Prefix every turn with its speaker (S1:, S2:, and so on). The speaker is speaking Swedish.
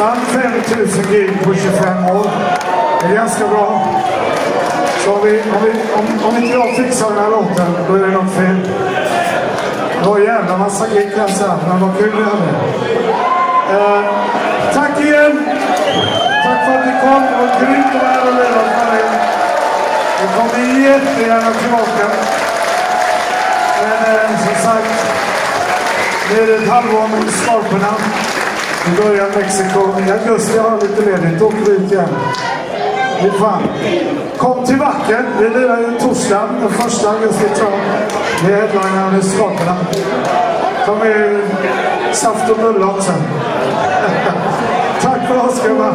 S1: Nästan 5000 gig på 25 år. Det är ganska bra. Så om, vi, om, vi, om, om inte jag fixar den här låten, då är det något fel. Det var en jävla massa gig kan jag säga, men vad kul vi hade. Eh, tack igen! Tack för att ni kom. Det var grymt att vara här och leva för er. Vi kommer jättegärna tillbaka. Men eh, som sagt, nu är det ett halvår med skorporna. Vi börjar Mexiko. I augusti har jag lite ledigt. Då åker vi ut igen. Det fan. Kom till Vacken. Vi lirar ju torsdag den första augusti tror jag. Vi är headlinern i Skaparna. Ta med saft och bulle också. Tack för oss gubbar.